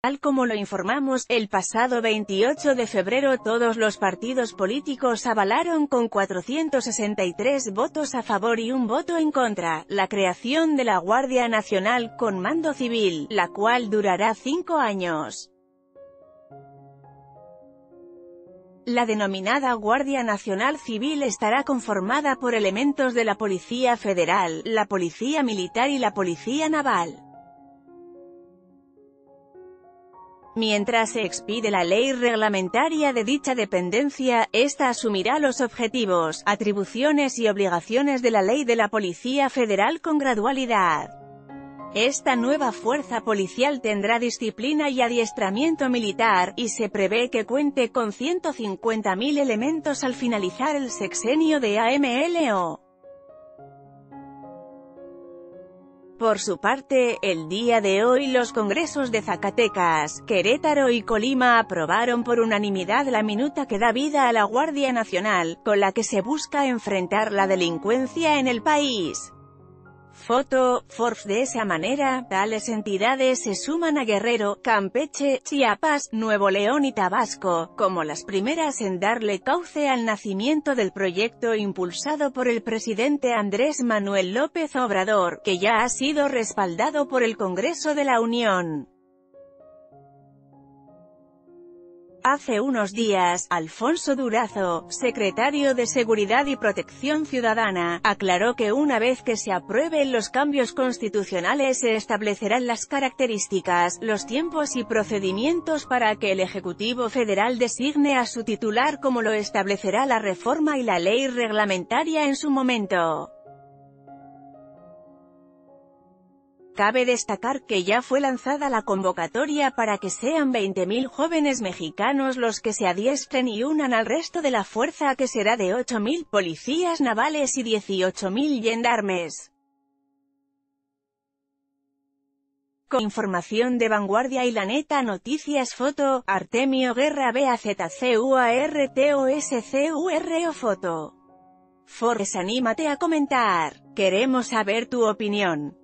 Tal como lo informamos, el pasado 28 de febrero todos los partidos políticos avalaron con 463 votos a favor y un voto en contra, la creación de la Guardia Nacional con mando civil, la cual durará cinco años. La denominada Guardia Nacional Civil estará conformada por elementos de la Policía Federal, la Policía Militar y la Policía Naval. Mientras se expide la ley reglamentaria de dicha dependencia, esta asumirá los objetivos, atribuciones y obligaciones de la ley de la Policía Federal con gradualidad. Esta nueva fuerza policial tendrá disciplina y adiestramiento militar, y se prevé que cuente con 150.000 elementos al finalizar el sexenio de AMLO. Por su parte, el día de hoy los congresos de Zacatecas, Querétaro y Colima aprobaron por unanimidad la minuta que da vida a la Guardia Nacional, con la que se busca enfrentar la delincuencia en el país. Foto, Forbes de esa manera, tales entidades se suman a Guerrero, Campeche, Chiapas, Nuevo León y Tabasco, como las primeras en darle cauce al nacimiento del proyecto impulsado por el presidente Andrés Manuel López Obrador, que ya ha sido respaldado por el Congreso de la Unión. Hace unos días, Alfonso Durazo, secretario de Seguridad y Protección Ciudadana, aclaró que una vez que se aprueben los cambios constitucionales se establecerán las características, los tiempos y procedimientos para que el Ejecutivo Federal designe a su titular como lo establecerá la reforma y la ley reglamentaria en su momento. Cabe destacar que ya fue lanzada la convocatoria para que sean 20.000 jóvenes mexicanos los que se adiestren y unan al resto de la fuerza que será de 8.000 policías navales y 18.000 gendarmes. Con información de Vanguardia y La Neta Noticias Foto, Artemio Guerra BAZCUARTOSCUR o Foto. Forres anímate a comentar. Queremos saber tu opinión.